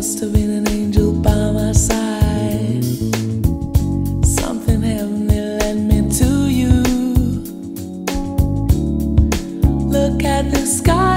must have been an angel by my side. Something heavenly led me to you. Look at the sky,